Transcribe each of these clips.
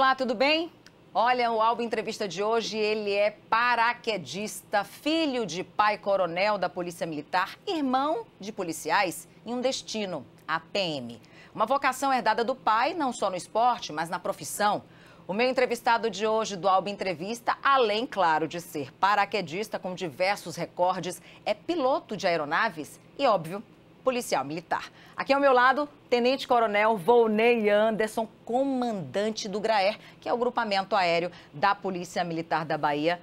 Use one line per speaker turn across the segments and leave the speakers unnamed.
Olá, tudo bem? Olha, o Alba Entrevista de hoje, ele é paraquedista, filho de pai coronel da Polícia Militar, irmão de policiais e um destino, a PM. Uma vocação herdada do pai, não só no esporte, mas na profissão. O meu entrevistado de hoje do Alba Entrevista, além, claro, de ser paraquedista com diversos recordes, é piloto de aeronaves e, óbvio, policial militar. Aqui ao meu lado, Tenente Coronel Volney Anderson, comandante do GRAER, que é o grupamento aéreo da Polícia Militar da Bahia.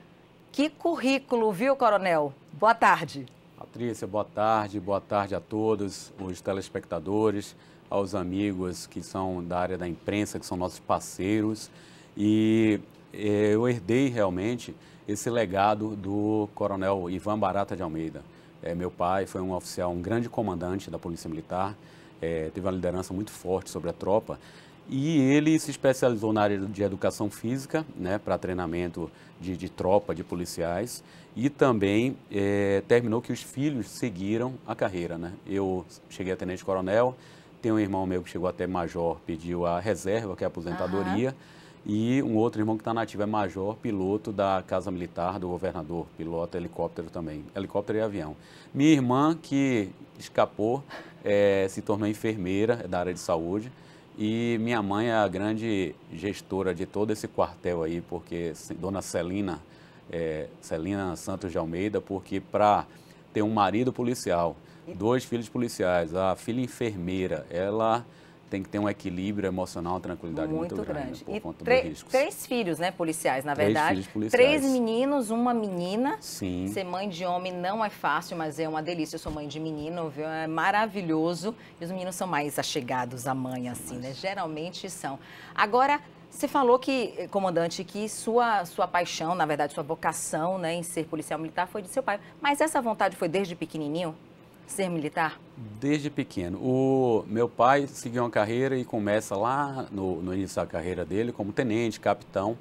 Que currículo, viu, Coronel? Boa tarde.
Patrícia, boa tarde. Boa tarde a todos os telespectadores, aos amigos que são da área da imprensa, que são nossos parceiros. E eh, eu herdei realmente esse legado do Coronel Ivan Barata de Almeida. É, meu pai foi um oficial, um grande comandante da Polícia Militar, é, teve uma liderança muito forte sobre a tropa e ele se especializou na área de educação física, né, para treinamento de, de, tropa, de policiais, e também é, terminou que os filhos seguiram a carreira. Né? Eu cheguei a tenente-coronel, tenho um irmão meu que chegou até major, pediu a reserva, que é a aposentadoria. Uhum e um outro irmão que está nativo é major, piloto da Casa Militar do governador, piloto helicóptero também, helicóptero e avião. Minha irmã, que escapou, é, se tornou enfermeira é da área de saúde. E minha mãe é a grande gestora de todo esse quartel aí, porque Dona Celina, é, Celina Santos de Almeida, porque para ter um marido policial, dois filhos policiais, a filha enfermeira, ela tem que ter um equilíbrio emocional, tranquilidade muito, muito grande, grande, por
e riscos. Três filhos, né, policiais, na
três
verdade.
Filhos policiais.
Três meninos, uma menina.
Sim.
Ser mãe de homem não é fácil, mas é uma delícia. Eu sou mãe de menino, viu? É maravilhoso. E os meninos são mais achegados à mãe, assim, mas... né? Geralmente são. Agora, você falou que, comandante, que sua, sua paixão, na verdade, sua vocação né, em ser policial militar foi de seu pai. Mas essa vontade foi desde pequenininho? Ser militar?
Desde pequeno. O meu pai seguiu uma carreira e começa lá no, no início da carreira dele como tenente, capitão.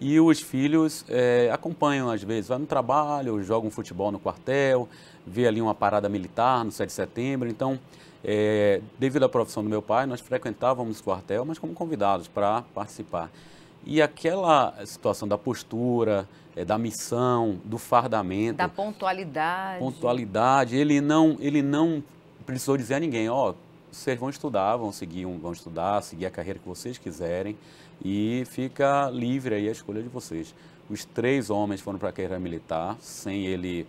E os filhos é, acompanham às vezes, vai no trabalho, jogam futebol no quartel, vê ali uma parada militar no 7 de setembro. Então, é, devido à profissão do meu pai, nós frequentávamos o quartel, mas como convidados para participar. E aquela situação da postura, é, da missão, do fardamento.
Da pontualidade.
Pontualidade. Ele não, ele não precisou dizer a ninguém, ó, oh, vocês vão estudar, vão seguir, vão estudar, seguir a carreira que vocês quiserem e fica livre aí a escolha de vocês. Os três homens foram para a carreira militar sem ele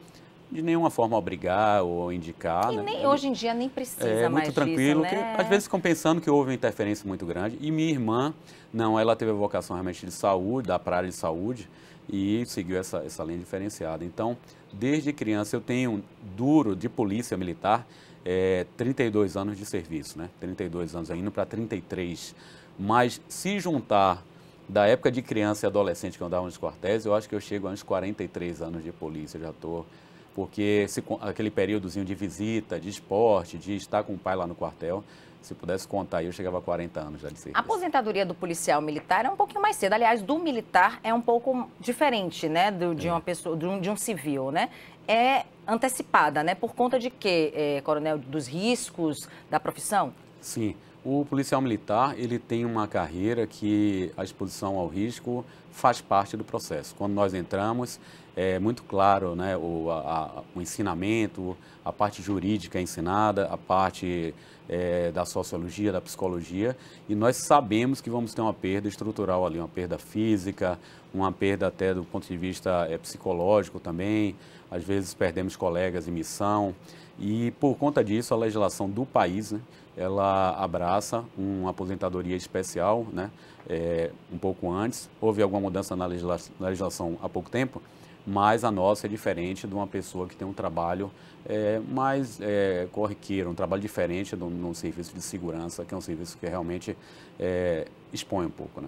de nenhuma forma obrigar ou indicar.
E
né?
nem, hoje em dia nem precisa
é,
mais
muito tranquilo,
disso, né?
que, às vezes ficam pensando que houve uma interferência muito grande. E minha irmã, não, ela teve a vocação realmente de saúde, da área de saúde, e seguiu essa, essa linha diferenciada. Então, desde criança eu tenho duro de polícia militar, é, 32 anos de serviço, né? 32 anos, indo para 33. Mas se juntar da época de criança e adolescente que eu andava nos quartéis, eu acho que eu chego a uns 43 anos de polícia, já estou... Porque se, aquele períodozinho de visita, de esporte, de estar com o pai lá no quartel, se pudesse contar, eu chegava a 40 anos já de serviço.
A aposentadoria do policial militar é um pouquinho mais cedo. Aliás, do militar é um pouco diferente, né, do, de é. uma pessoa, de um, de um, civil, né? É antecipada, né? Por conta de quê, é, coronel? Dos riscos da profissão?
Sim. O policial militar, ele tem uma carreira que a exposição ao risco faz parte do processo. Quando nós entramos, é muito claro né, o, a, o ensinamento, a parte jurídica é ensinada, a parte é, da sociologia, da psicologia, e nós sabemos que vamos ter uma perda estrutural ali, uma perda física, uma perda até do ponto de vista é, psicológico também, às vezes perdemos colegas em missão, e por conta disso a legislação do país, né, ela abraça uma aposentadoria especial, né, é, um pouco antes, houve alguma mudança na legislação há pouco tempo, mas a nossa é diferente de uma pessoa que tem um trabalho é, mais é, corriqueiro, um trabalho diferente no, no, serviço de segurança, que é um serviço que realmente é, expõe um pouco, né?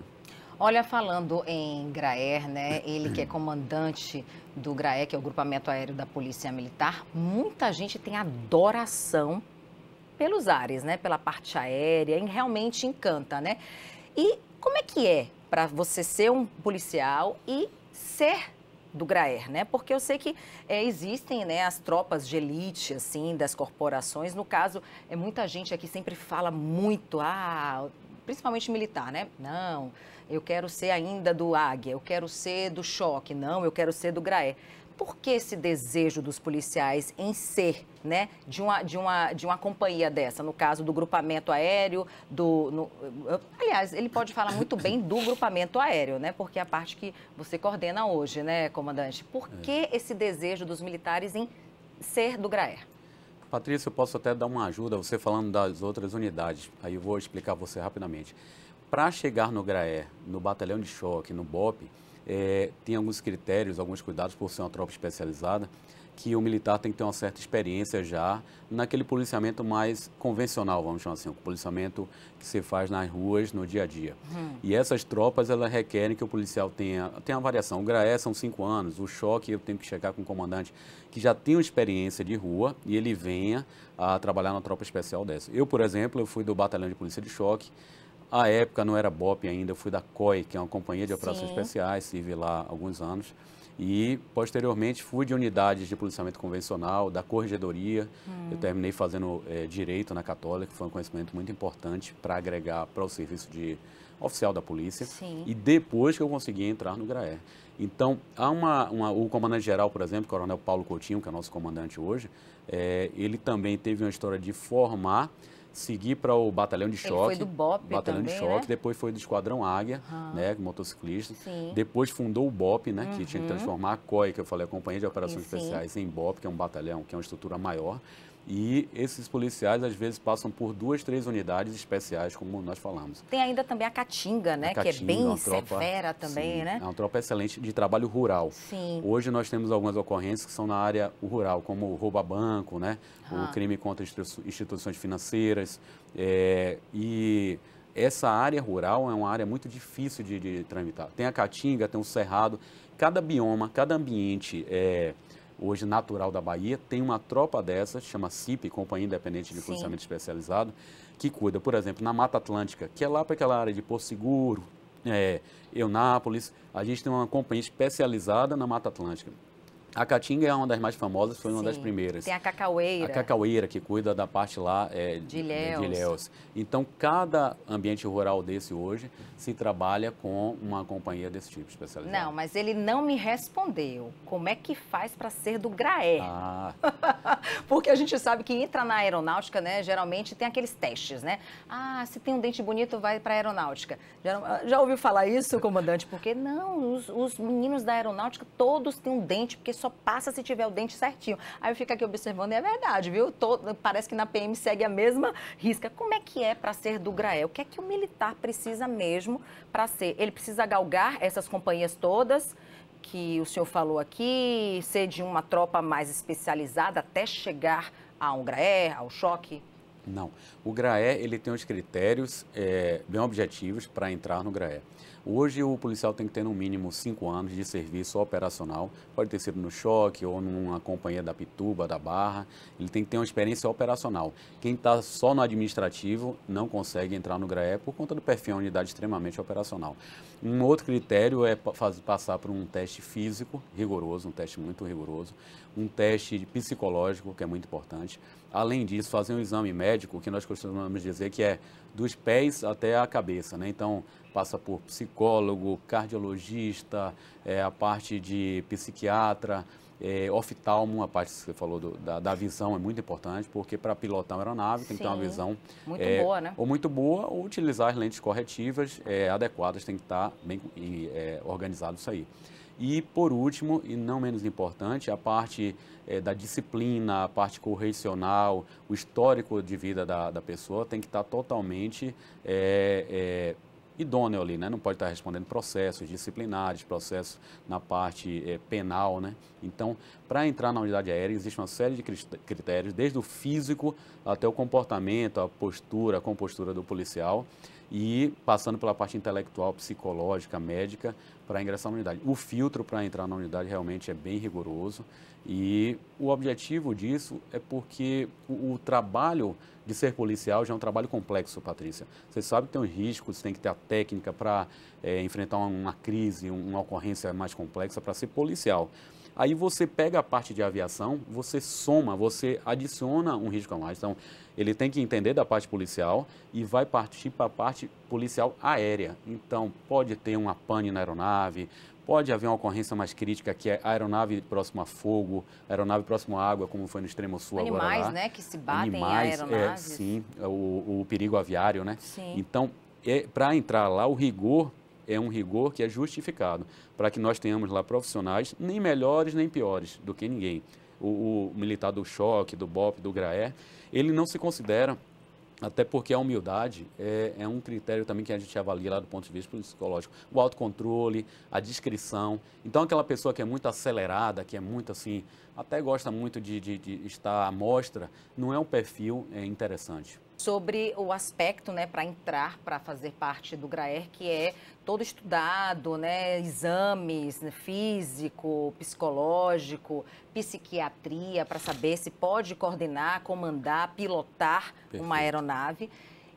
Olha, falando em Graer, né, ele que é comandante do Graer, que é o grupamento aéreo da Polícia Militar, muita gente tem adoração pelos ares, né, pela parte aérea, e realmente encanta, né? E como é que é para você ser um policial e ser do Graer, né? Porque eu sei que é, existem né, as tropas de elite, assim, das corporações. No caso, é muita gente aqui sempre fala muito, ah, principalmente militar, né? Não, eu quero ser ainda do Águia, eu quero ser do Choque, não, eu quero ser do Graé. Por que esse desejo dos policiais em ser, né, de uma, de uma, de uma companhia dessa? No caso do grupamento aéreo, do. No, aliás, ele pode falar muito bem do grupamento aéreo, né? Porque é a parte que você coordena hoje, né, comandante? Por é. que esse desejo dos militares em ser do GRAER?
Patrícia, eu posso até dar uma ajuda, você falando das outras unidades. Aí eu vou explicar você rapidamente. Para chegar no GRAER, no batalhão de choque, no BOP, é, tem alguns critérios, alguns cuidados por ser uma tropa especializada, que o militar tem que ter uma certa experiência já naquele policiamento mais convencional, vamos chamar assim, o policiamento que se faz nas ruas no dia a dia. Uhum. E essas tropas, elas requerem que o policial tenha, tenha uma variação. O GRAE são cinco anos, o choque eu tenho que chegar com um comandante que já tem uma experiência de rua e ele venha a trabalhar na tropa especial dessa. Eu, por exemplo, eu fui do batalhão de polícia de choque, a época não era BOP ainda, eu fui da COI, que é uma companhia de operações Sim. especiais, estive lá há alguns anos. E, posteriormente, fui de unidades de policiamento convencional, da corregedoria. Hum. Eu terminei fazendo é, direito na Católica, que foi um conhecimento muito importante para agregar para o serviço de oficial da polícia. Sim. E depois que eu consegui entrar no GRAER. Então, há uma, uma, o comandante-geral, por exemplo, o coronel Paulo Coutinho, que é nosso comandante hoje, é, ele também teve uma história de formar seguir para o batalhão de choque. Ele foi
do BOP
Batalhão
também,
de choque,
né?
depois foi do Esquadrão Águia, uhum. né, motociclista. Sim. Depois fundou o BOP, né, uhum. que tinha que uhum. transformar a COI, que eu falei, a Companhia de Operações. Especiais, em BOP, que é um batalhão, que é uma estrutura maior. E esses policiais, às vezes, passam por duas, três unidades especiais, como nós falamos.
Tem ainda também a Caatinga, né? A Caatinga, que é bem tropa, severa também, sim, né?
É uma tropa excelente de trabalho rural.
Sim.
Hoje nós temos algumas ocorrências que são na área rural, como o roubo a banco, né? Ah. O crime contra instituições financeiras. É, e essa área rural é uma área muito difícil de, de tramitar. Tem a Caatinga, tem o Cerrado. Cada bioma, cada ambiente... É, hoje natural da Bahia, tem uma tropa dessa, chama CIP, Companhia Independente de Sim. Policiamento Especializado, que cuida, por exemplo, na Mata Atlântica, que é lá para aquela área de Porto Seguro, é, Eunápolis, a gente tem uma companhia especializada na Mata Atlântica. A Caatinga é uma das mais famosas, foi Sim. uma das primeiras.
Tem a Cacaueira.
A Cacaueira, que cuida da parte lá é, de, Ilhéus. de Ilhéus. Então, cada ambiente rural desse hoje se trabalha com uma companhia desse tipo especializada.
Não, mas ele não me respondeu. Como é que faz para ser do GRAE?
Ah.
Porque a gente sabe que entra na aeronáutica, né? Geralmente tem aqueles testes, né? Ah, se tem um dente bonito, vai para a aeronáutica. Já, já ouviu falar isso, comandante? Porque não, os, os meninos da aeronáutica todos têm um dente, porque só passa se tiver o dente certinho. Aí eu fico aqui observando e é verdade, viu? Parece que na PM segue a mesma risca. Como é que é para ser do Grael? O que é que o militar precisa mesmo para ser? Ele precisa galgar essas companhias todas? que o senhor falou aqui, ser de uma tropa mais especializada até chegar a um GRAE, ao choque?
Não. O GRAE ele tem os critérios é, bem objetivos para entrar no GRAE. Hoje o policial tem que ter no mínimo cinco anos de serviço operacional, pode ter sido no choque ou numa companhia da Pituba, da Barra, ele tem que ter uma experiência operacional. Quem está só no administrativo não consegue entrar no GRAE por conta do perfil, uma unidade extremamente operacional. Um outro critério é fazer, passar por um teste físico rigoroso, um teste muito rigoroso, um teste psicológico, que é muito importante. Além disso, fazer um exame médico, que nós costumamos dizer que é dos pés até a cabeça, né? Então, passa por psicólogo, cardiologista, é, a parte de psiquiatra, é, oftalmo, a parte que você falou do, da, da, visão é muito importante, porque para pilotar uma aeronave tem Sim, que ter uma visão
muito é, boa, né?
Ou muito boa, ou utilizar as lentes corretivas é, adequadas, tem que estar tá bem é, organizado isso aí. E por último, e não menos importante, a parte é, da disciplina, a parte correcional, o histórico de vida da, da pessoa tem que estar tá totalmente é, idôneo ali, né? Não pode estar respondendo processos disciplinares, processos na parte é, penal, né? Então, para entrar na unidade aérea, existe uma série de critérios, desde o físico até o comportamento, a postura, a compostura do policial e passando pela parte intelectual, psicológica, médica, para ingressar na unidade. O filtro para entrar na unidade realmente é bem rigoroso e o objetivo disso é porque o, o, trabalho de ser policial já é um trabalho complexo, Patrícia. Você sabe que tem os riscos, tem que ter a técnica para é, enfrentar uma, uma crise, uma ocorrência mais complexa para ser policial. Aí você pega a parte de aviação, você soma, você adiciona um risco a mais. Então, ele tem que entender da parte policial e vai partir para a parte policial aérea. Então, pode ter uma pane na aeronave, pode haver uma ocorrência mais crítica, que é a aeronave próxima a fogo, aeronave próxima à água, como foi no extremo sul
Animais,
agora
Animais, né, que se batem Animais, em aeronaves.
É, sim, o, o perigo aviário, né?
Sim.
Então, é, para entrar lá, o rigor é um rigor que é justificado, para que nós tenhamos lá profissionais nem melhores nem piores do que ninguém. O, o militar do choque, do BOP, do GRAER, ele não se considera até porque a humildade é, é, um critério também que a gente avalia lá do ponto de vista psicológico. O autocontrole, a discrição. Então, aquela pessoa que é muito acelerada, que é muito assim, até gosta muito de, de, de estar à mostra, não é um perfil é, interessante
sobre o aspecto, né, para entrar, para fazer parte do GRAER, que é todo estudado, né, exames né, físico, psicológico, psiquiatria, para saber se pode coordenar, comandar, pilotar Perfeito. uma aeronave.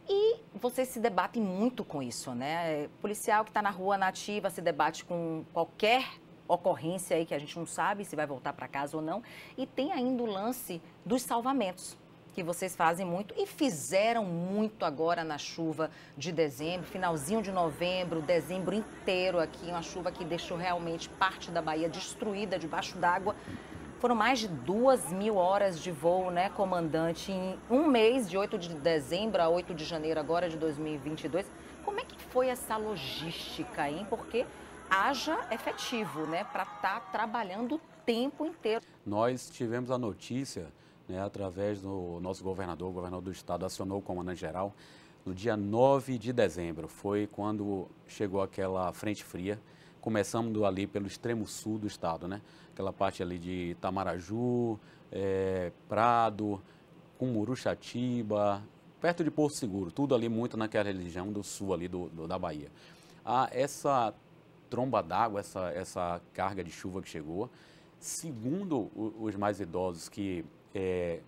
E vocês se debatem muito com isso, né? Policial que está na rua nativa se debate com qualquer ocorrência aí que a gente não sabe se vai voltar para casa ou não. E tem ainda o lance dos salvamentos que vocês fazem muito e fizeram muito agora na chuva de dezembro, finalzinho de novembro, dezembro inteiro aqui, uma chuva que deixou realmente parte da Bahia destruída debaixo d'água. Foram mais de duas mil horas de voo, né, comandante, em um mês, de 8 de dezembro a 8 de janeiro agora de 2022. Como é que foi essa logística, hein? Porque haja efetivo, né, para estar tá trabalhando o tempo inteiro.
Nós tivemos a notícia né, através do nosso governador, o governador do estado acionou o comandante-geral no dia 9 de dezembro. Foi quando chegou aquela frente fria. Começamos ali pelo extremo sul do estado, né? Aquela parte ali de Itamaraju, é, Prado, Cumuruxatiba, perto de Porto Seguro, tudo ali muito naquela região do sul ali do, do da Bahia. Ah, essa tromba d'água, essa, essa carga de chuva que chegou, segundo os mais idosos que é,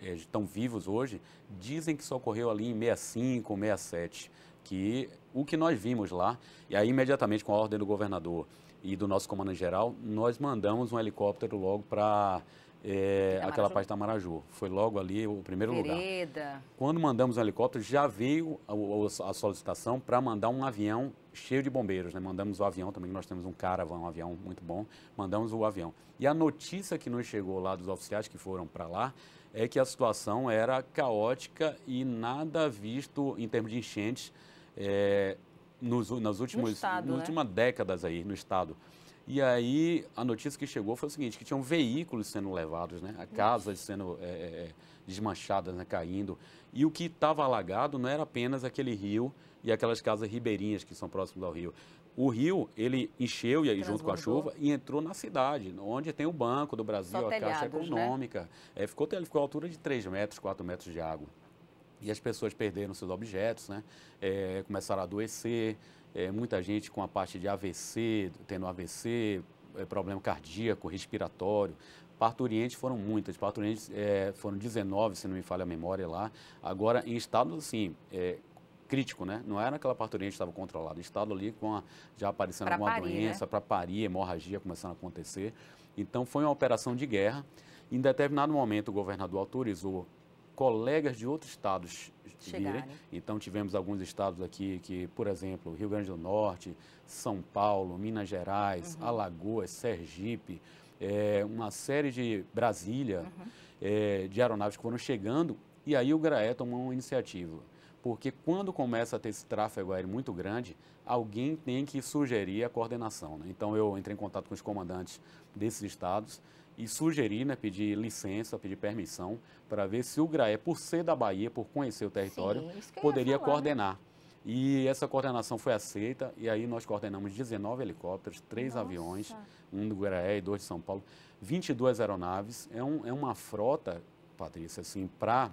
é, estão vivos hoje, dizem que isso ocorreu ali em 65, 67, que o que nós vimos lá, e aí imediatamente com a ordem do governador e do nosso comandante-geral, nós mandamos um helicóptero logo para é, aquela parte da Maraju. Foi logo ali o primeiro
Vereda.
lugar. Quando mandamos um helicóptero, já veio a, a solicitação para mandar um avião cheio de bombeiros. Né? Mandamos o avião também, nós temos um caravan, um avião muito bom. Mandamos o avião. E a notícia que nos chegou lá dos oficiais que foram para lá é que a situação era caótica e nada visto em termos de enchentes é, nos, nas últimas,
estado,
nas
né?
últimas décadas aí no estado. E aí a notícia que chegou foi o seguinte, que tinham veículos sendo levados, né? Casas sendo é, é, desmanchadas, né? caindo. E o que estava alagado não era apenas aquele rio e aquelas casas ribeirinhas que são próximas ao rio. O rio, ele encheu e aí, junto com a chuva e entrou na cidade, onde tem o Banco do Brasil,
Só
a Caixa
né?
Econômica.
Né?
É, ficou, ele ficou à altura de 3 metros, 4 metros de água. E as pessoas perderam seus objetos, né? É, começaram a adoecer, é, muita gente com a parte de AVC, tendo AVC, é, problema cardíaco, respiratório. Parturientes foram muitas, parturientes é, foram 19, se não me falha a memória lá. Agora, em estado assim, é, crítico, né? Não era aquela parturiente que estava controlada, estado ali com a, já aparecendo
pra
alguma
parir,
doença,
né?
para parir, hemorragia começando a acontecer. Então, foi uma operação de guerra. Em determinado momento, o governador autorizou colegas de outros estados virem. Então, tivemos alguns estados aqui que, por exemplo, Rio Grande do Norte, São Paulo, Minas Gerais, uhum. Alagoas, Sergipe, é, uma série de Brasília, uhum. é, de aeronaves que foram chegando. E aí o GRAE tomou uma iniciativa porque quando começa a ter esse tráfego aéreo muito grande, alguém tem que sugerir a coordenação. Né? Então eu entrei em contato com os comandantes desses estados e sugeri, né, pedir licença, pedir permissão para ver se o GRAE, por ser da Bahia, por conhecer o território,
Sim,
poderia
falar, né?
coordenar. Né? E essa coordenação foi aceita e aí nós coordenamos 19 helicópteros, três
Nossa.
aviões, um do GRAE e dois de São Paulo, 22 aeronaves. É, um, é uma frota, Patrícia, assim, para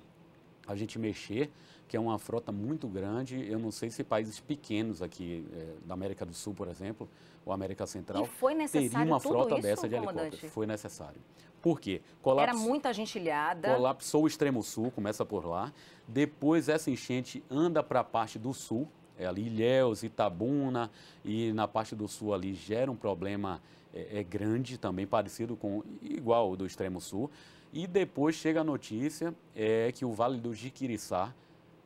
a gente mexer, que é uma frota muito grande. Eu não sei se países pequenos aqui, é, da América do Sul, por exemplo, ou América Central,
e foi necessário
teria uma frota
isso,
dessa de helicópteros. Foi necessário. Por quê? Colaps...
Era muita gente ilhada.
Colapsou o extremo sul, começa por lá. Depois essa enchente anda para a parte do sul, é ali Ilhéus, Itabuna, e na parte do sul ali gera um problema é, é grande também, parecido com igual o do extremo sul. E depois chega a notícia é, que o Vale do Jiquiriçá,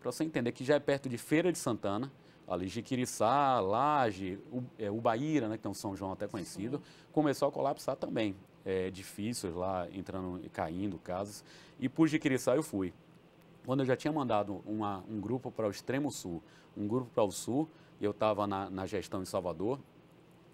para você entender que já é perto de Feira de Santana, ali Jiquiriçá, Laje, é, Ubaíra, né, que é um São João até conhecido, Sim. começou a colapsar também. É, edifícios lá entrando e caindo, casas. E por Jiquiriçá eu fui. Quando eu já tinha mandado uma, um grupo para o extremo sul, um grupo para o sul, eu estava na, na gestão em Salvador,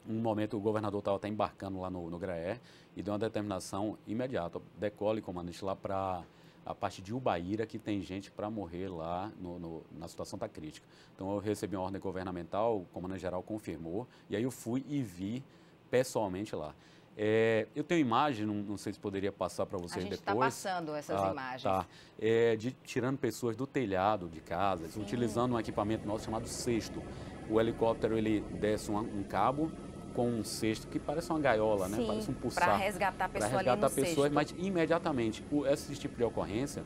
um momento o governador estava até embarcando lá no, no Graé e deu uma determinação imediata, decole, comandante, lá para a parte de Ubaíra, que tem gente para morrer lá, no, no, na situação está crítica. Então eu recebi uma ordem governamental, o comandante-geral confirmou, e aí eu fui e vi pessoalmente lá. É, eu tenho imagem, não, não, sei se poderia passar para vocês depois. A gente está
passando essas ah, imagens. Tá.
É, de, tirando pessoas do telhado de casas, Sim. utilizando um equipamento nosso chamado cesto. O helicóptero ele desce um, um cabo com um cesto que parece uma gaiola, né?
Sim,
Parece um
pulsar. Para resgatar a pessoa
Para resgatar
ali no
pessoas, cesto. mas imediatamente, o, esse tipo de ocorrência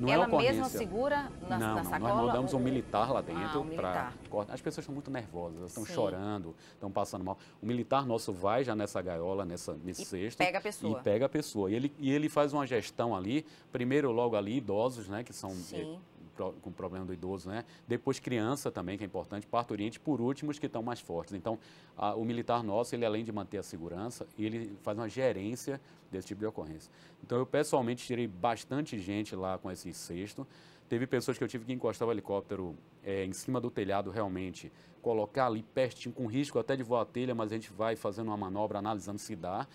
não é
Ela
é ocorrência.
mesma segura na,
não,
na
não,
sacola?
Nós mandamos um militar lá dentro.
Ah, um.
Pra, as pessoas estão muito nervosas, estão chorando, estão passando mal. O militar nosso vai já nessa gaiola, nessa, nesse
e
cesto.
pega a pessoa.
E pega a pessoa. E ele, e ele faz uma gestão ali, primeiro logo ali, idosos, né, que são...
Sim
com o problema do idoso, né? Depois criança também, que é importante, parturiente, por último, os que estão mais fortes. Então, a, o militar nosso, ele além de manter a segurança, ele faz uma gerência desse tipo de ocorrência. Então, eu pessoalmente tirei bastante gente lá com esse cesto. Teve pessoas que eu tive que encostar o helicóptero é, em cima do telhado realmente, colocar ali pertinho, com risco até de voar a telha, mas a gente vai fazendo uma manobra, analisando se dá,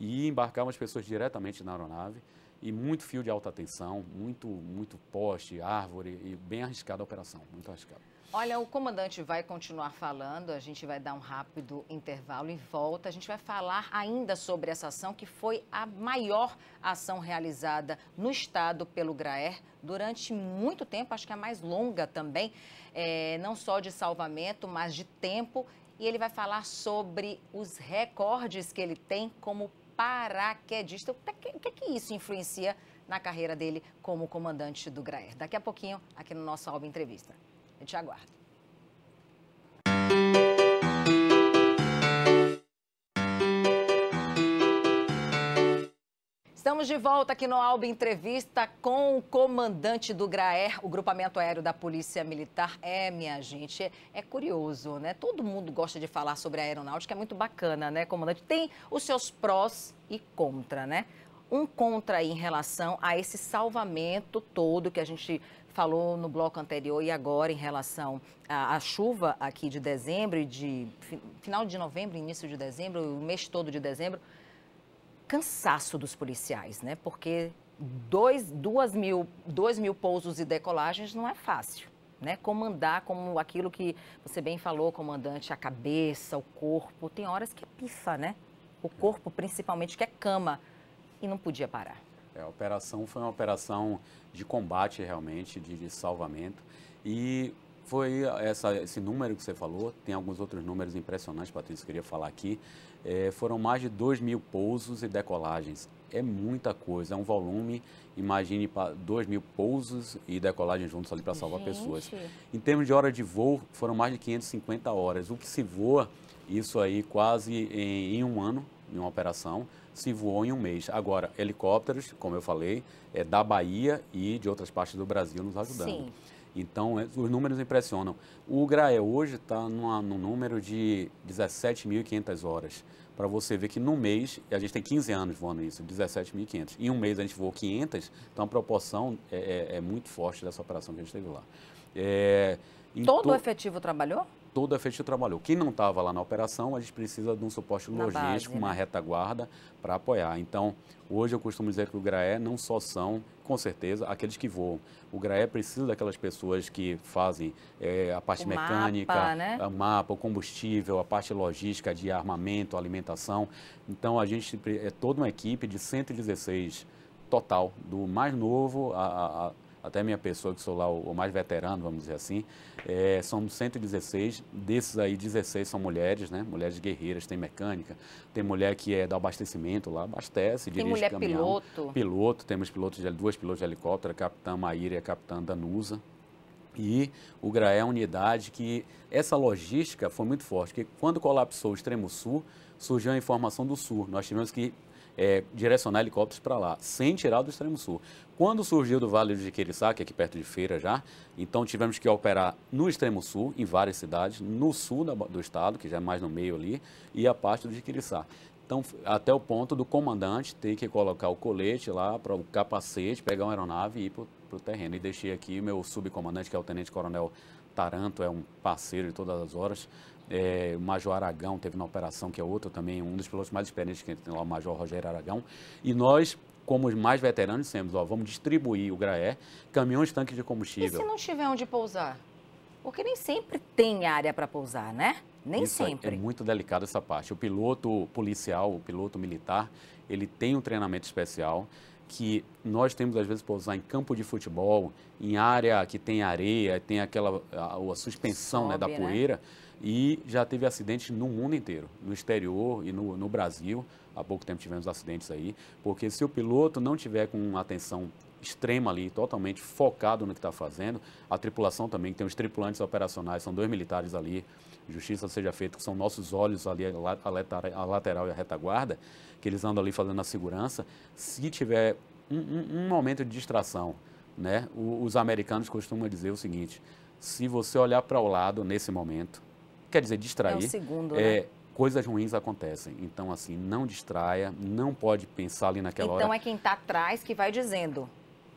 e embarcar umas pessoas diretamente na aeronave e muito fio de alta tensão, muito, muito poste, árvore e bem arriscada a operação, muito arriscada.
Olha, o comandante vai continuar falando, a gente vai dar um rápido intervalo e volta. A gente vai falar ainda sobre essa ação que foi a maior ação realizada no estado pelo GRAER durante muito tempo, acho que é a mais longa também, é, não só de salvamento, mas de tempo. E ele vai falar sobre os recordes que ele tem como paraquedista. O que, que, isso influencia na carreira dele como comandante do GRAER? Daqui a pouquinho, aqui no nosso álbum Entrevista. Eu te aguardo. Estamos de volta aqui no Alba Entrevista com o comandante do GRAER, o Grupamento Aéreo da Polícia Militar. É, minha gente, é, é, curioso, né? Todo mundo gosta de falar sobre a aeronáutica, é muito bacana, né, comandante? Tem os seus prós e contra, né? Um contra aí em relação a esse salvamento todo que a gente falou no bloco anterior e agora em relação à, à chuva aqui de dezembro e de final de novembro, início de dezembro, o mês todo de dezembro cansaço dos policiais, né? Porque dois, duas mil, dois mil pousos e decolagens não é fácil. Né, comandar como aquilo que você bem falou, comandante, a cabeça, o corpo, tem horas que pifa, né? O corpo, principalmente, que é cama, e não podia parar.
É, a operação foi uma operação de combate, realmente, de, de salvamento. E foi essa, esse número que você falou, tem alguns outros números impressionantes, Patrícia, queria falar aqui. É, foram mais de 2 mil pousos e decolagens. É muita coisa, é um volume, imagine 2 mil pousos e decolagens juntos ali para salvar Gente. pessoas. Em termos de hora de voo, foram mais de 550 horas. O que se voa, isso aí quase em, em um ano, em uma operação, se voou em um mês. Agora, helicópteros, como eu falei, é da Bahia e de outras partes do Brasil nos ajudando. Sim. Então, é, os números impressionam. O GRAE hoje está num número de 17.500 horas. Para você ver que no mês, a gente tem 15 anos voando isso, 17.500. Em um mês a gente voou 500, então a proporção é, é, é muito forte dessa operação que a gente teve lá. É,
Todo to... o efetivo trabalhou?
Todo a FET trabalhou. Quem não estava lá na operação, a gente precisa de um suporte na logístico, base, uma né? retaguarda para apoiar. Então, hoje eu costumo dizer que o GRAE não só são, com certeza, aqueles que voam. O GRAE precisa daquelas pessoas que fazem é, a parte
o
mecânica,
mapa, né?
o mapa, o combustível, a parte logística de armamento, alimentação. Então, a gente é toda uma equipe de 116 total, do mais novo a, a até minha pessoa, que sou lá o, o mais veterano, vamos dizer assim, é, são 116, desses aí 16 são mulheres, né? Mulheres guerreiras, tem mecânica, tem mulher que é do abastecimento lá, abastece,
tem
dirige
mulher
caminhão.
piloto.
Piloto, temos pilotos de, duas pilotos de helicóptero, a capitã Maíra e a capitã Danusa. E o GRAE é uma unidade que essa logística foi muito forte, porque quando colapsou o extremo sul, surgiu a informação do sul. Nós tivemos que é, direcionar helicópteros para lá, sem tirar do extremo sul. Quando surgiu do Vale de Quiriçá, que é aqui perto de Feira já, então tivemos que operar no extremo sul, em várias cidades, no sul do estado, que já é mais no meio ali, e a parte do Jiquiriçá. Então, até o ponto do comandante ter que colocar o colete lá, para o capacete, pegar uma aeronave e ir para o terreno. E deixei aqui o meu subcomandante, que é o Tenente Coronel Taranto, é um parceiro de todas as horas, é, o Major Aragão teve na operação, que é outro também, um dos pilotos mais experientes que tem lá, o Major Rogério Aragão. E nós, como os mais veteranos, dissemos, ó, vamos distribuir o graé, caminhões, tanques de combustível.
E se não tiver onde pousar? Porque nem sempre tem área para pousar, né? Nem
Isso
sempre.
É muito delicado essa parte. O piloto policial, o piloto militar, ele tem um treinamento especial que nós temos às vezes pousar em campo de futebol, em área que tem areia, tem aquela a, a suspensão Sobe, né, da né? poeira. Né? E já teve acidentes no mundo inteiro, no exterior e no, no Brasil. Há pouco tempo tivemos acidentes aí, porque se o piloto não tiver com atenção extrema ali, totalmente focado no que está fazendo, a tripulação também, tem os tripulantes operacionais, são dois militares ali, justiça seja feita, que são nossos olhos ali, a lateral e a retaguarda, que eles andam ali fazendo a segurança. Se tiver um, um, um momento de distração, né, os americanos costumam dizer o seguinte: se você olhar para o lado nesse momento, quer dizer, distrair. É o
segundo, é,
né? Coisas ruins acontecem. Então, assim, não distraia, não pode pensar ali naquela
então,
hora.
Então, é quem está atrás que vai dizendo.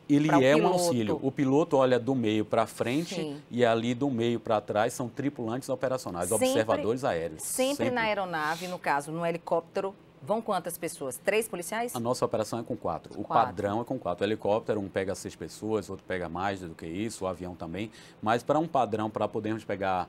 Ele é um auxílio. O piloto olha do meio para frente Sim. e ali do meio para trás são tripulantes operacionais, sempre, observadores aéreos.
Sempre, sempre na aeronave, no caso, no helicóptero, Vão quantas pessoas? Três policiais?
A nossa operação é com quatro. O quatro. padrão é com quatro. O helicóptero, um pega seis pessoas, outro pega mais do que isso, o avião também. Mas para um padrão, para podermos pegar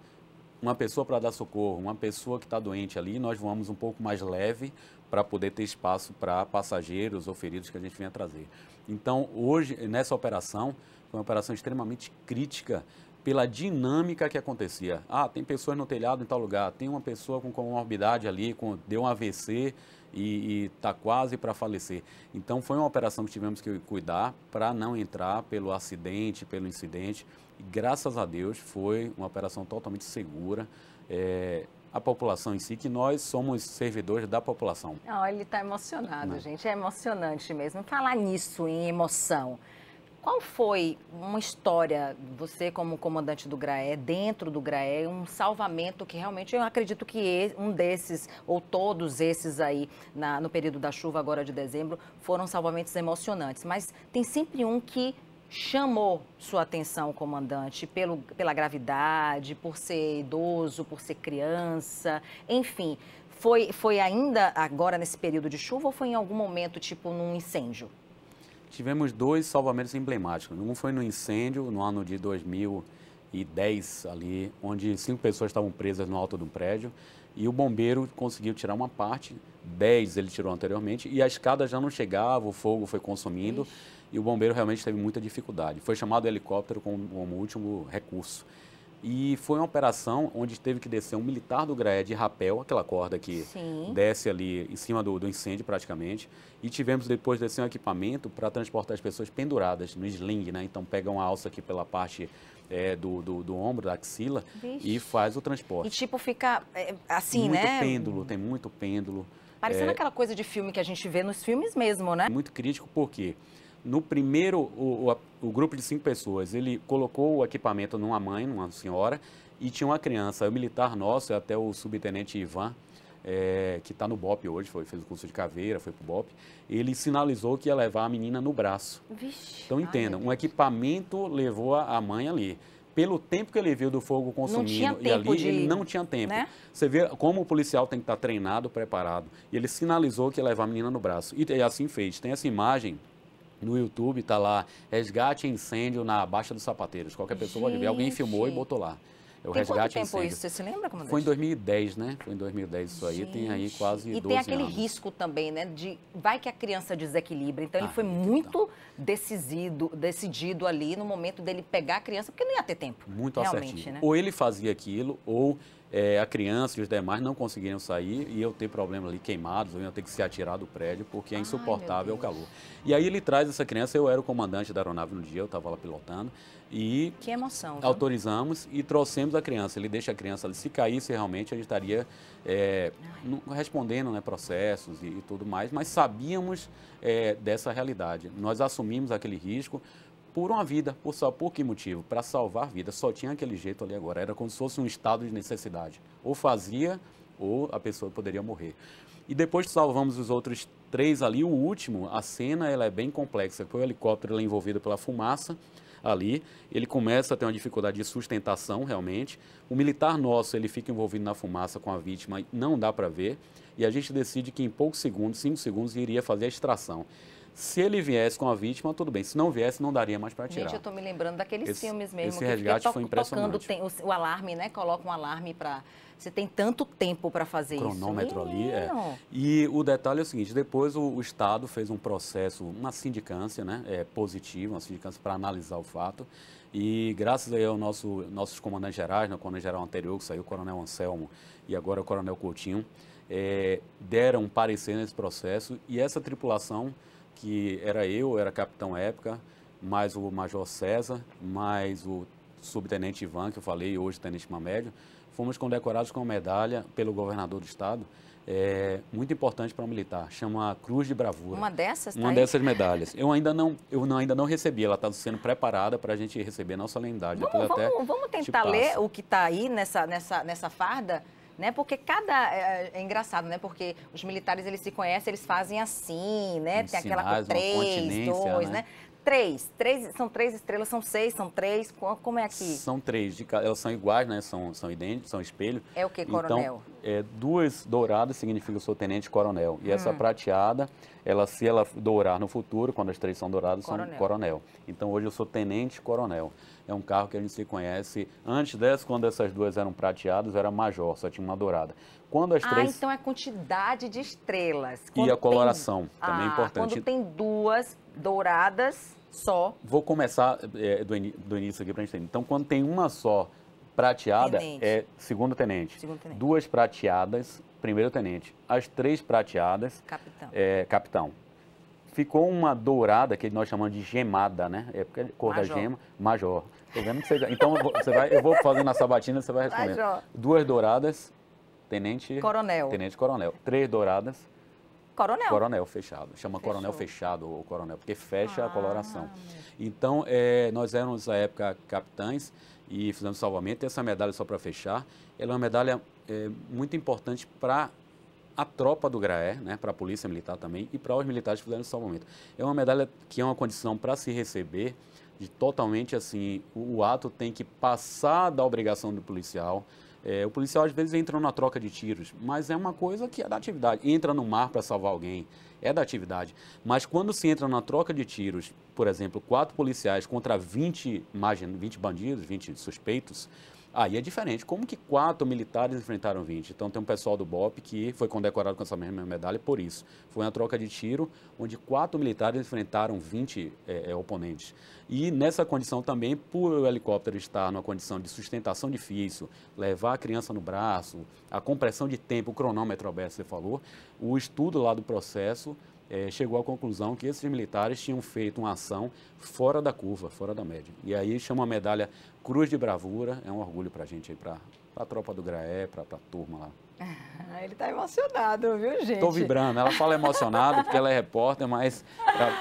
uma pessoa para dar socorro, uma pessoa que está doente ali, nós vamos um pouco mais leve para poder ter espaço para passageiros ou feridos que a gente venha trazer. Então, hoje, nessa operação, foi uma operação extremamente crítica pela dinâmica que acontecia. Ah, tem pessoas no telhado em tal lugar, tem uma pessoa com comorbidade ali, com, deu um AVC e está quase para falecer. Então, foi uma operação que tivemos que cuidar para não entrar pelo acidente, pelo incidente. E graças a Deus foi uma operação totalmente segura. É, a população em si, que nós somos servidores da população.
Não, ele está emocionado, Não. gente. É emocionante mesmo. Falar nisso, em emoção. Qual foi uma história, você como comandante do GRAE, dentro do GRAE, um salvamento que realmente eu acredito que um desses, ou todos esses aí, na, no período da chuva agora de dezembro, foram salvamentos emocionantes. Mas tem sempre um que chamou sua atenção, comandante, pelo, pela gravidade, por ser idoso, por ser criança, enfim. Foi, foi ainda agora nesse período de chuva ou foi em algum momento, tipo, num incêndio?
Tivemos dois salvamentos emblemáticos. Um foi no incêndio, no ano de 2010, ali, onde cinco pessoas estavam presas no alto do prédio e o bombeiro conseguiu tirar uma parte, dez ele tirou anteriormente, e a escada já não chegava, o fogo foi consumindo. Ixi e o bombeiro realmente teve muita dificuldade. Foi chamado helicóptero como, como último recurso. E foi uma operação onde teve que descer um militar do GRAE de rapel, aquela corda que Sim. desce ali em cima do, do, incêndio praticamente. E tivemos depois descer um equipamento para transportar as pessoas penduradas no sling, né? Então pega uma alça aqui pela parte é, do, do, do, ombro, da axila Vixe. e faz o transporte.
E tipo fica é, assim,
muito
né?
Muito pêndulo, tem muito pêndulo.
Parecendo é, aquela coisa de filme que a gente vê nos filmes mesmo, né?
Muito crítico porque no primeiro, o, o, o, grupo de cinco pessoas, ele colocou o equipamento numa mãe, numa senhora, e tinha uma criança, o militar nosso, até o subtenente Ivan, é, que está no BOP hoje, foi, fez o curso de caveira, foi para o BOP, ele sinalizou que ia levar a menina no braço.
Vixe,
então entenda, um equipamento levou a mãe ali. Pelo tempo que ele viu do fogo consumindo e ali, de... ele não tinha tempo. Né? Você vê como o policial tem que estar treinado, preparado. E ele sinalizou que ia levar a menina no braço. E, e assim fez. Tem essa imagem no YouTube está lá, resgate incêndio na Baixa dos Sapateiros. Qualquer pessoa Gente. pode ver. Alguém filmou e botou lá.
É o tem resgate quanto tempo incêndio. isso? Você se lembra,
comandante? Foi em 2010, né? Foi em 2010 isso aí, Gente. tem aí quase
E
tem
aquele
anos.
risco também, né? De vai que a criança desequilibra. Então ah, ele foi muito decidido, decidido ali no momento dele pegar a criança, porque não ia ter tempo.
Muito assertivo. Né? Ou ele fazia aquilo, ou é, a criança e os demais não conseguiriam sair e eu ter problema ali queimados, eu ia ter que se atirar do prédio porque é insuportável Ai, o calor. E aí ele traz essa criança, eu era o comandante da aeronave no dia, eu estava lá pilotando, e
que emoção,
autorizamos e trouxemos a criança. Ele deixa a criança ali, se caísse realmente, a gente estaria é, respondendo né, processos e, e, tudo mais, mas sabíamos é, dessa realidade. Nós assumimos aquele risco, por uma vida. Por, só, por que motivo? Para salvar vida. Só tinha aquele jeito ali agora. Era como se fosse um estado de necessidade. Ou fazia, ou a pessoa poderia morrer. E depois salvamos os outros três ali, o último, a cena ela é bem complexa. Foi o helicóptero é envolvido pela fumaça ali. Ele começa a ter uma dificuldade de sustentação realmente. O militar nosso ele fica envolvido na fumaça com a vítima, não dá para ver. E a gente decide que em poucos segundos, cinco segundos, iria fazer a extração. Se ele viesse com a vítima, tudo bem. Se não viesse, não daria mais para tirar.
Gente, eu estou me lembrando daqueles
esse,
filmes mesmo.
Esse resgate foi impressionante.
Tocando o, o, alarme, né? Coloca um alarme para... Você tem tanto tempo para fazer
cronômetro
isso.
ali, é. E o detalhe é o seguinte, depois o, o Estado fez um processo, uma sindicância, né? É, positiva, uma sindicância para analisar o fato. E graças aí ao nosso, nossos comandantes gerais, no né, comandante geral anterior, que saiu o coronel Anselmo e agora o coronel Coutinho, é, deram um parecer nesse processo e essa tripulação que era eu, era capitão época, mais o Major César, mais o subtenente Ivan, que eu falei, hoje tenente Mamédio, fomos condecorados com uma medalha pelo governador do estado, é, muito importante para o um militar, chama Cruz de Bravura.
Uma dessas?
Tá uma
aí?
dessas medalhas. Eu ainda não, eu não, ainda não recebi, ela está sendo preparada para a gente receber a nossa solenidade.
Vamos, vamos, vamos tentar ler o que está aí nessa, nessa, nessa farda? Né? Porque cada é, é, engraçado, né? Porque os militares eles se conhecem, eles fazem assim, né? Tem, Tem aquela com três, dois, né? né? Três, três, são três estrelas, são seis, são três, como é aqui?
São três, de, elas são iguais, né? São, são idênticos, são espelho.
É o que, coronel?
Então, é, duas douradas significa eu sou tenente coronel. E hum. essa prateada, ela se ela dourar no futuro, quando as três são douradas, coronel. são coronel. Então hoje eu sou tenente coronel é um carro que a gente se conhece. Antes dessa, quando essas duas eram prateadas, era major, só tinha uma dourada. Quando as
ah,
três...
então é quantidade de estrelas.
Quando e a coloração, tem... também é ah, é importante.
Quando tem duas douradas só...
Vou começar é, do, in... do, início aqui para a gente entender. Então, quando tem uma só prateada, tenente. é segundo tenente.
segundo tenente.
Duas prateadas, primeiro tenente. As três prateadas...
Capitão.
É, capitão ficou uma dourada que nós chamamos de gemada, né? É porque é cor major. da gema, major. Tô vendo que você já... Então você vai, eu vou fazer na sabatina, você vai responder. Major. Duas douradas, tenente
coronel.
Tenente coronel. Três douradas.
Coronel.
Coronel fechado. Chama Fechou. coronel fechado ou coronel, porque fecha ah, a coloração. Então, é, nós éramos, à época, capitães e fizemos salvamento. E essa medalha, só para fechar, ela é uma medalha é, muito importante para a tropa do GRAE, né, para a Polícia Militar também, e para os militares que fizeram salvamento. É uma medalha que é uma condição para se receber, de totalmente assim, o, o, ato tem que passar da obrigação do policial. É, o policial às vezes entra na troca de tiros, mas é uma coisa que é da atividade. Entra no mar para salvar alguém, é da atividade. Mas quando se entra na troca de tiros, por exemplo, quatro policiais contra 20, imagina, 20 bandidos, 20 suspeitos, Aí é diferente. Como que quatro militares enfrentaram 20? Então tem um pessoal do BOP que foi condecorado com essa mesma medalha por isso. Foi uma troca de tiro onde quatro militares enfrentaram 20 é, é, oponentes. E nessa condição também, por o helicóptero estar numa condição de sustentação difícil, levar a criança no braço, a compressão de tempo, o cronômetro aberto, você falou, o estudo lá do processo é, chegou à conclusão que esses militares tinham feito uma ação fora da curva, fora da média. E aí chama a medalha Cruz de Bravura, é um orgulho para a gente aí, para a tropa do Graé, para a turma lá.
Ele está emocionado, viu, gente?
Estou vibrando. Ela fala emocionado porque ela é repórter, mas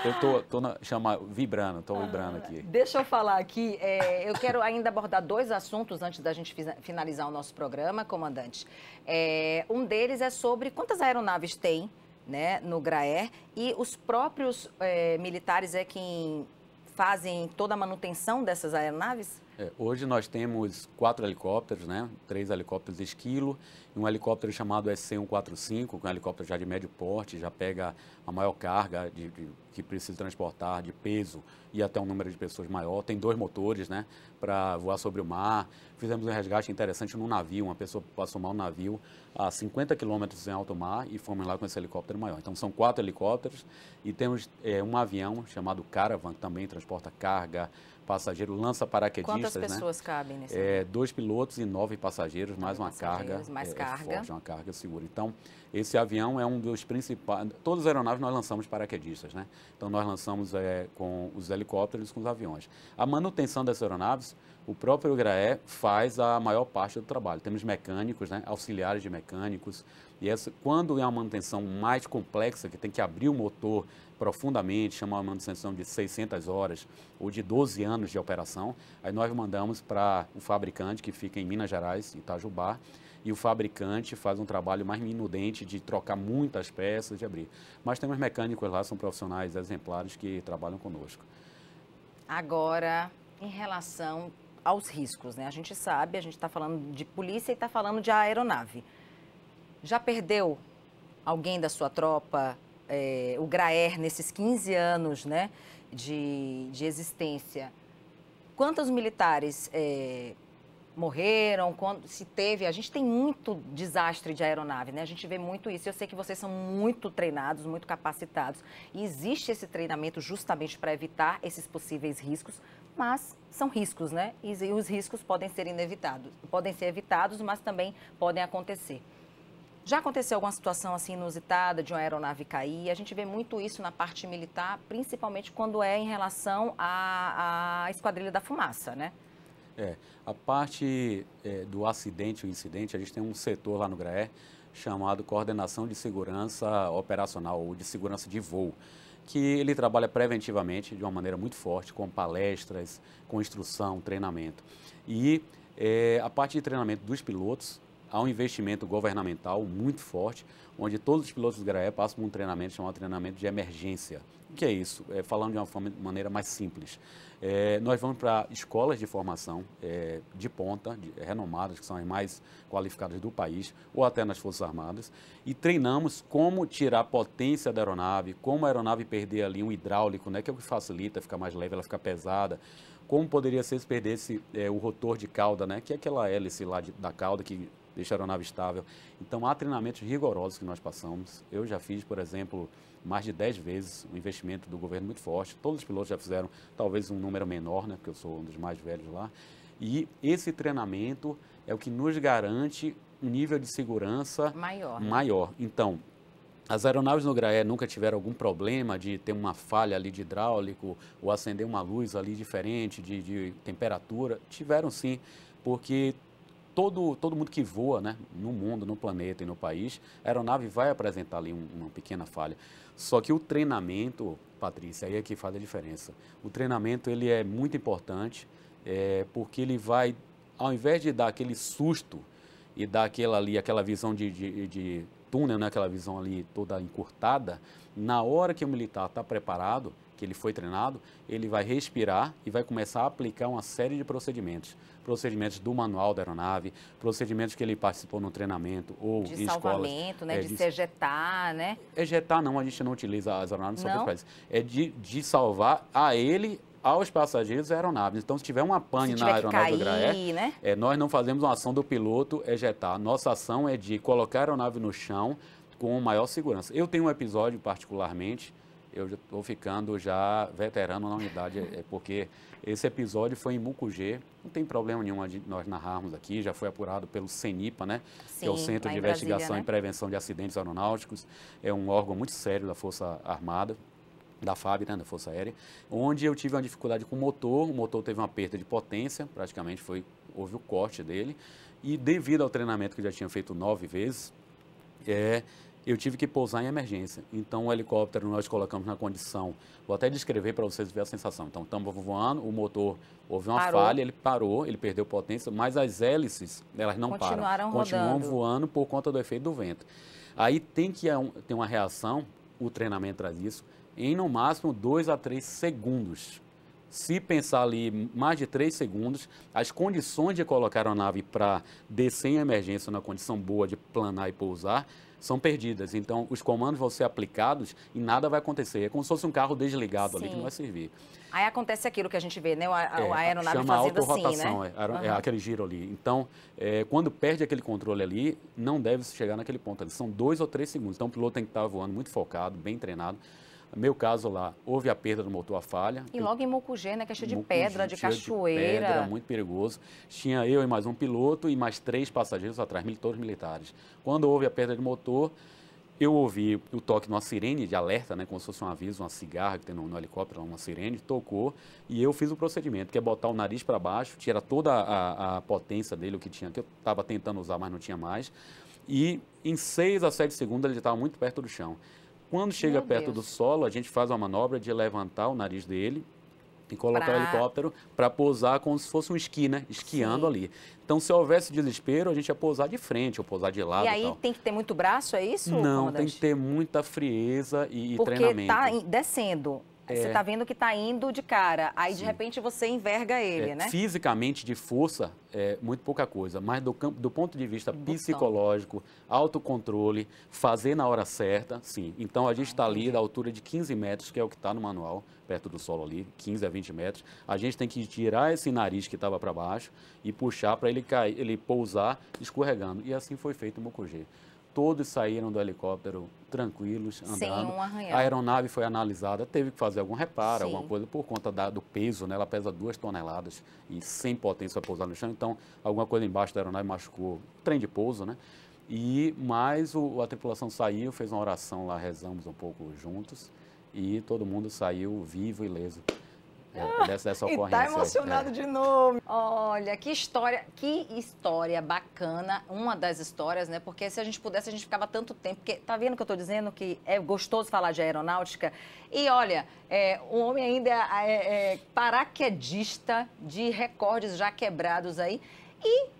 eu estou tô, tô chama, vibrando, estou vibrando aqui.
Deixa eu falar aqui. É, eu quero ainda abordar dois assuntos antes da gente finalizar o nosso programa, comandante. É, um deles é sobre quantas aeronaves tem né, no GRAER e os próprios é, militares é quem fazem toda a manutenção dessas aeronaves?
É, hoje nós temos quatro helicópteros, né? três helicópteros esquilo e um helicóptero chamado SC-145, que é um helicóptero já de médio porte, já pega a maior carga de, de, que precisa transportar de peso e até um número de pessoas maior. Tem dois motores né? para voar sobre o mar. Fizemos um resgate interessante num navio, uma pessoa passou mal no navio a 50 quilômetros em alto mar e fomos lá com esse helicóptero maior. Então são quatro helicópteros e temos é, um avião chamado Caravan, que também transporta carga, passageiro, lança paraquedista
Quantas pessoas
né?
cabem nesse
é, Dois pilotos e nove passageiros, mais uma carga.
Mais
é,
carga.
É forte, uma carga segura. Então, esse avião é um dos principais. Todas as aeronaves nós lançamos paraquedistas, né? Então, nós lançamos é, com os helicópteros e com os aviões. A manutenção dessas aeronaves, o próprio GRAE faz a maior parte do trabalho. Temos mecânicos, né? auxiliares de mecânicos. E essa, quando é uma manutenção mais complexa, que tem que abrir o motor profundamente, chama uma manutenção de 600 horas ou de 12 anos de operação, aí nós mandamos para o fabricante, que fica em Minas Gerais, Itajubá, e o fabricante faz um trabalho mais minudente de trocar muitas peças, de abrir. Mas temos mecânicos lá, são profissionais exemplares que trabalham conosco.
Agora, em relação aos riscos, né? A gente sabe, a gente está falando de polícia e está falando de aeronave. Já perdeu alguém da sua tropa, é, o Graer, nesses 15 anos né, de, de existência? Quantos militares é, morreram, quando, se teve. A gente tem muito desastre de aeronave, né? A gente vê muito isso. Eu sei que vocês são muito treinados, muito capacitados. E existe esse treinamento justamente para evitar esses possíveis riscos, mas são riscos, né? E, os riscos podem ser inevitados. Podem ser evitados, mas também podem acontecer. Já aconteceu alguma situação assim inusitada de uma aeronave cair? A gente vê muito isso na parte militar, principalmente quando é em relação à, à Esquadrilha da Fumaça, né?
É, a parte é, do acidente, o incidente, a gente tem um setor lá no GRAE chamado Coordenação de Segurança Operacional, ou de Segurança de Voo, que ele trabalha preventivamente de uma maneira muito forte, com palestras, com instrução, treinamento. E é, a parte de treinamento dos pilotos, há um investimento governamental muito forte, onde todos os pilotos do GRAE passam por um treinamento chamado treinamento de emergência. O que é isso? É, falando de uma forma, maneira mais simples. É, nós vamos para escolas de formação é, de ponta, de, renomadas, que são as mais qualificadas do país, ou até nas Forças Armadas, e treinamos como tirar potência da aeronave, como a aeronave perder ali um hidráulico, né, que é o que facilita, fica mais leve, ela fica pesada, como poderia ser se perdesse é, o rotor de cauda, né, que é aquela hélice lá de, da cauda que deixa a aeronave estável. Então, há treinamentos rigorosos que nós passamos. Eu já fiz, por exemplo, mais de 10 vezes um investimento do governo muito forte. Todos os pilotos já fizeram, talvez um número menor, né, porque eu sou um dos mais velhos lá. E esse treinamento é o que nos garante um nível de segurança
maior. Né?
maior. Então, as aeronaves no Graé nunca tiveram algum problema de ter uma falha ali de hidráulico ou acender uma luz ali diferente de, de temperatura. Tiveram sim, porque todo, todo mundo que voa né, no mundo, no planeta e no país, a aeronave vai apresentar ali um, uma pequena falha. Só que o treinamento, Patrícia, aí é que faz a diferença. O treinamento ele é muito importante é, porque ele vai, ao invés de dar aquele susto e dar aquela ali, aquela visão de, de, de túnel, né, aquela visão ali toda encurtada, na hora que o militar está preparado, que ele foi treinado, ele vai respirar e vai começar a aplicar uma série de procedimentos. Procedimentos do manual da aeronave, procedimentos que ele participou no treinamento ou
de
em
salvamento,
escolas,
né?
É,
de, de se ejetar, né?
Ejetar não, a gente não utiliza as aeronaves só para isso. É de, de salvar a ele aos passageiros e aeronaves. Então, se tiver uma pane na aeronave
cair,
do GRAE,
né?
é, nós não fazemos uma ação do piloto ejetar. Nossa ação é de colocar a aeronave no chão com maior segurança. Eu tenho um episódio particularmente eu estou ficando já veterano na unidade, é, porque esse episódio foi em Mucugê, não tem problema nenhum de nós narrarmos aqui, já foi apurado pelo CENIPA, né?
Sim,
que é o Centro de Investigação
Brasília, né?
e Prevenção de Acidentes Aeronáuticos, é um órgão muito sério da Força Armada, da FAB, né, da Força Aérea, onde eu tive uma dificuldade com o motor, o motor teve uma perda de potência, praticamente foi, houve o corte dele, e devido ao treinamento que eu já tinha feito nove vezes, é, eu tive que pousar em emergência. Então, o helicóptero nós colocamos na condição, vou até descrever para vocês verem a sensação. Então, estamos voando, o motor houve uma
Parou.
falha, ele parou, ele perdeu potência, mas as hélices, elas não
Continuaram
param. Continuam
rodando.
voando por conta do efeito do vento. Aí tem que ter uma reação, o treinamento traz isso, em no máximo 2 a 3 segundos. Se pensar ali mais de 3 segundos, as condições de colocar a nave para descer em emergência na condição boa de planar e pousar são perdidas. Então, os comandos vão ser aplicados e nada vai acontecer. É como se fosse um carro desligado ali que
Sim.
não vai servir.
Aí acontece aquilo que a gente vê, né? A, a-
É,
a aeronave
chama
fazendo assim, né?
é, é
Aham.
aquele giro ali. Então, é, quando perde aquele controle ali, não deve chegar naquele ponto ali. São dois ou três segundos. Então, o piloto tem que estar voando muito focado, bem treinado. No meu caso lá, houve a perda do motor, a falha.
E logo em Mucugê, né, que é cheio de pedra, de cachoeira.
De pedra, muito perigoso. Tinha eu e mais um piloto e mais três passageiros atrás, todos militares. Quando houve a perda de motor, eu ouvi o toque de uma sirene de alerta, né, como se fosse um aviso, uma cigarra que tem no, no helicóptero, uma sirene, tocou e eu fiz o procedimento, que é botar o nariz para baixo, tirar toda a, a, potência dele, o que tinha, que eu estava tentando usar, mas não tinha mais. E em 6 a 7 segundos ele estava muito perto do chão. Quando chega Meu perto Deus. do solo, a gente faz uma manobra de levantar o nariz dele e colocar pra... o helicóptero para pousar como se fosse um esqui, né? Esquiando Sim. ali. Então, se houvesse desespero, a gente ia pousar de frente ou pousar de lado.
E aí e tem que ter muito braço, é isso?
Não, tem que ter muita frieza e,
Porque
treinamento.
Porque tá descendo. É. Você está vendo que está indo de cara, aí Sim. de repente você enverga ele,
é,
né?
Fisicamente, de força, é muito pouca coisa, mas do, campo, do ponto de vista psicológico, autocontrole, fazer na hora certa, sim. Então a gente está ali da altura de 15 metros, que é o que está no manual, perto do solo ali, 15 a 20 metros. A gente tem que tirar esse nariz que estava para baixo e puxar para ele cair, ele pousar escorregando. E assim foi feito o Mocugê todos saíram do helicóptero tranquilos, andando. Sem um arranhão. A aeronave foi analisada, teve que fazer algum reparo, Sim. alguma coisa, por conta da, do peso, né? Ela pesa duas toneladas e sem potência para pousar no chão, então alguma coisa embaixo da aeronave machucou o trem de pouso, né? E mais o, a tripulação saiu, fez uma oração lá, rezamos um pouco juntos e todo mundo saiu vivo e ileso.
É, dessa, dessa ocorrência. E tá emocionado é. de novo. Olha, que história, que história bacana. Uma das histórias, né? Porque se a gente pudesse, a gente ficava tanto tempo. Porque tá vendo que eu estou dizendo que é gostoso falar de aeronáutica? E olha, é, o homem ainda é, é, é paraquedista de recordes já quebrados aí. E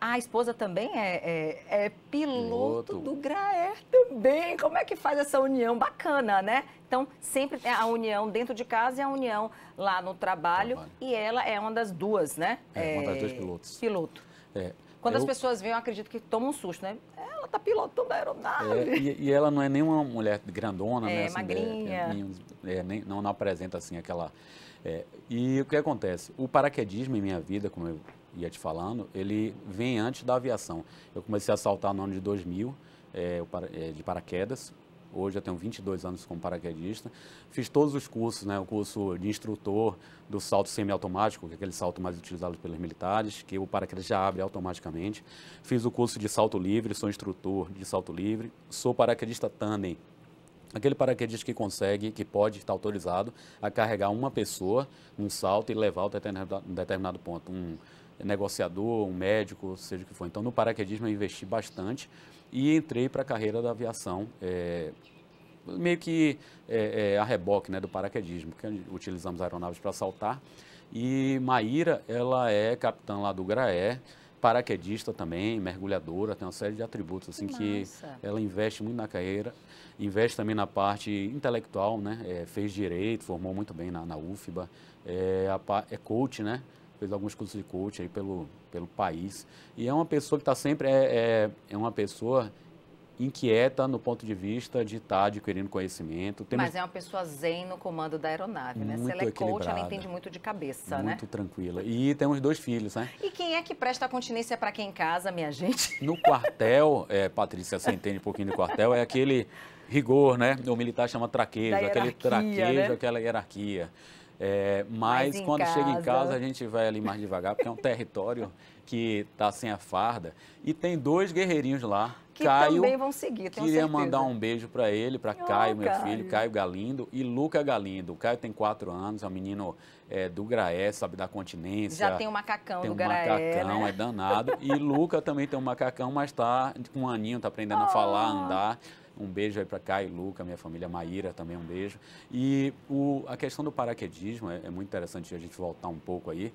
a esposa também é, é, é piloto, piloto, do Graer também. Como é que faz essa união bacana, né? Então, sempre tem a união dentro de casa e a união lá no trabalho. trabalho. E ela é uma das duas, né?
É, é uma das duas pilotos.
Piloto. É. Quando eu... as pessoas veem, eu acredito que tomam um susto, né? Ela tá pilotando a aeronave.
É, e, e, ela não é nenhuma mulher grandona,
é,
né?
Assim, magrinha.
É, é, nem, não, não apresenta, assim, aquela... e o que acontece? O paraquedismo em minha vida, como eu ia te falando, ele vem antes da aviação. Eu comecei a saltar no ano de 2000, é, é, de paraquedas. Hoje eu tenho 22 anos como paraquedista. Fiz todos os cursos, né? O curso de instrutor do salto semiautomático, que é aquele salto mais utilizado pelos militares, que o paraquedas já abre automaticamente. Fiz o curso de salto livre, sou instrutor de salto livre. Sou paraquedista tandem, aquele paraquedista que consegue, que pode estar autorizado a carregar uma pessoa num salto e levar a um determinado ponto. Um, negociador, um médico, seja o que for. Então, no paraquedismo eu investi bastante e entrei para a carreira da aviação, é, meio que é, é, a reboque né, do paraquedismo, que utilizamos aeronaves para saltar. E Maíra, ela é capitã lá do Graé, paraquedista também, mergulhadora, tem uma série de atributos assim que, que ela investe muito na carreira, investe também na parte intelectual, né? É, fez direito, formou muito bem na, na UFBA, é, a, é coach, né? Fez alguns cursos de coach aí pelo, pelo país. E é uma pessoa que está sempre, é, é, é, uma pessoa inquieta no ponto de vista de estar tá adquirindo conhecimento.
Temos... Mas é uma pessoa zen no comando da aeronave, né? Se ela é coach, ela entende muito de cabeça,
muito
né?
Muito tranquila. E temos dois filhos, né?
E quem é que presta continência para quem em casa, minha gente?
No quartel, é, Patrícia, você entende um pouquinho de quartel, é aquele rigor, né? O militar chama traquejo, aquele traquejo, né? aquela hierarquia. É, mas quando casa. chega em casa a gente vai ali mais devagar, porque é um território que está sem a farda. E tem dois guerreirinhos lá.
Que
Caio,
também vão seguir,
tenho Queria certeza. mandar um beijo para ele, para Caio, meu Caio. filho, Caio Galindo e Luca Galindo. O Caio tem quatro anos, é um menino é, do Graé, sabe, da continência.
Já tem um macacão
tem
do
um
Graé,
macacão,
né?
é danado. E Luca também tem um macacão, mas está com um aninho, está aprendendo oh. a falar, a andar. Um beijo aí para Caio, Luca, minha família Maíra também um beijo. E o, a questão do paraquedismo é, é muito interessante a gente voltar um pouco aí.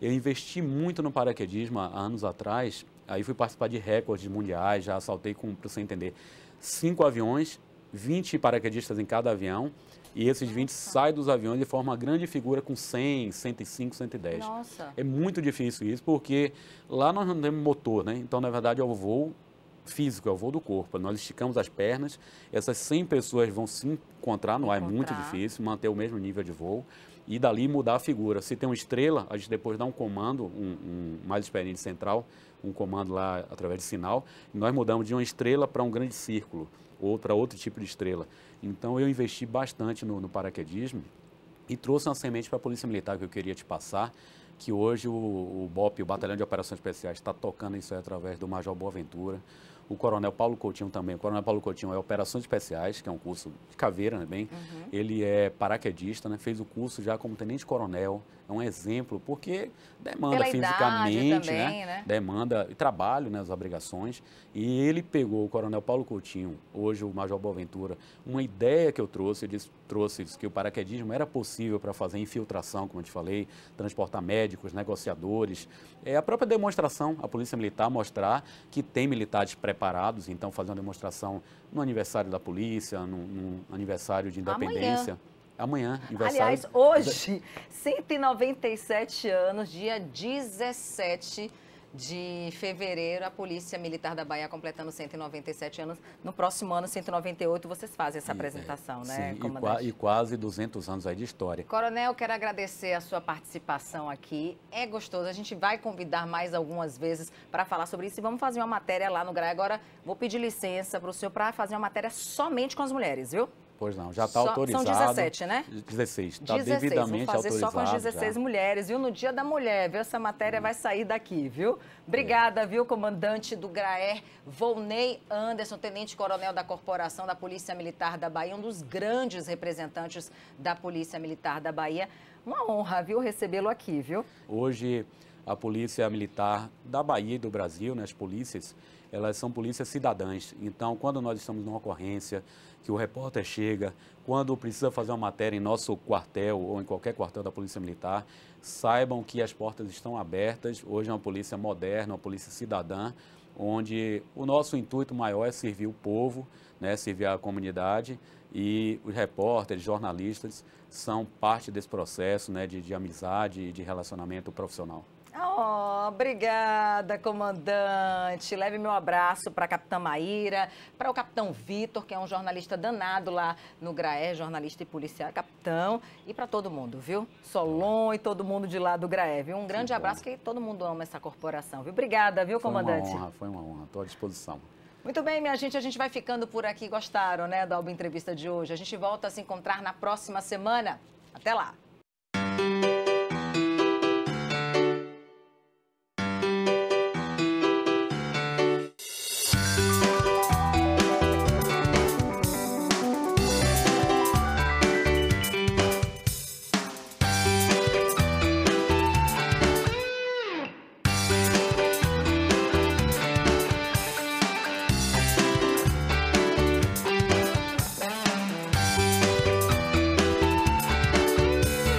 Eu investi muito no paraquedismo há anos atrás, aí fui participar de recordes mundiais, já saltei com, para você entender, cinco aviões, 20 paraquedistas em cada avião, e esses 20 saem dos aviões e formam uma grande figura com 100, 105, 110.
Nossa.
É muito difícil isso, porque lá nós não temos motor, né? Então, na verdade, é o voo físico, é o voo do corpo. Nós esticamos as pernas, essas 100 pessoas vão se encontrar no ar, é muito difícil manter o mesmo nível de voo. e dali mudar a figura. Se tem uma estrela, a gente depois dá um comando, um, um mais experiente central, um comando lá através de sinal, e nós mudamos de uma estrela para um grande círculo, ou para outro tipo de estrela. Então eu investi bastante no, no paraquedismo e trouxe uma semente para a Polícia Militar que eu queria te passar, que hoje o, o BOP, o Batalhão de Operações Especiais, está tocando isso aí através do Major Boaventura o Coronel Paulo Coutinho também. O Coronel Paulo Coutinho é Operações Especiais, que é um curso de caveira, né, bem? Uhum. Ele é paraquedista, né? Fez o curso já como tenente-coronel. É um exemplo, porque demanda Pela fisicamente, também, né? né? Demanda e trabalho, né? As obrigações. E ele pegou o Coronel Paulo Coutinho, hoje o Major Boaventura, uma ideia que eu trouxe, eu disse, trouxe que o paraquedismo era possível para fazer infiltração, como eu te falei, transportar médicos, negociadores. É a própria demonstração, a Polícia Militar mostrar que tem militares preparados então fazer uma demonstração no aniversário da polícia, no, aniversário de independência.
Amanhã. Amanhã, Aliás, hoje, 197 anos, dia 17 de fevereiro, a Polícia Militar da Bahia completando 197 anos. No próximo ano, 198, vocês fazem essa apresentação,
é,
né,
sim, comandante? E, e, quase 200 anos aí de história.
Coronel, quero agradecer a sua participação aqui. É gostoso. A gente vai convidar mais algumas vezes para falar sobre isso e vamos fazer uma matéria lá no GRAE. Agora, vou pedir licença para o senhor para fazer uma matéria somente com as mulheres, viu?
Pois não, já está autorizado.
São 17, né?
16, está devidamente
Vou fazer
autorizado.
só com as 16 já. mulheres, viu? No Dia da Mulher, viu? Essa matéria vai sair daqui, viu? Obrigada, viu, comandante do GRAER, Volney Anderson, tenente-coronel da Corporação da Polícia Militar da Bahia, um dos grandes representantes da Polícia Militar da Bahia. Uma honra, viu, recebê-lo aqui, viu?
Hoje, a Polícia Militar da Bahia e do Brasil, né, as polícias, elas são polícias cidadãs. Então, quando nós estamos numa ocorrência, que o repórter chega, quando precisa fazer uma matéria em nosso quartel ou em qualquer quartel da Polícia Militar, saibam que as portas estão abertas. Hoje é uma polícia moderna, uma polícia cidadã, onde o nosso intuito maior é servir o povo, né, servir a comunidade e os repórteres, jornalistas são parte desse processo né, de, de amizade e de relacionamento profissional.
Oh, obrigada, comandante. Leve meu abraço para a capitã Maíra, para o capitão Vitor, que é um jornalista danado lá no GRAE, jornalista e policial, capitão, e para todo mundo, viu? Solon e todo mundo de lá do GRAE, viu? Um grande abraço, que todo mundo ama essa corporação, viu? Obrigada, viu, comandante?
Foi uma honra, foi uma honra. Estou à disposição.
Muito bem, minha gente, a gente vai ficando por aqui. Gostaram, né, da Alba Entrevista de hoje? A gente volta a se encontrar na próxima semana. Até lá!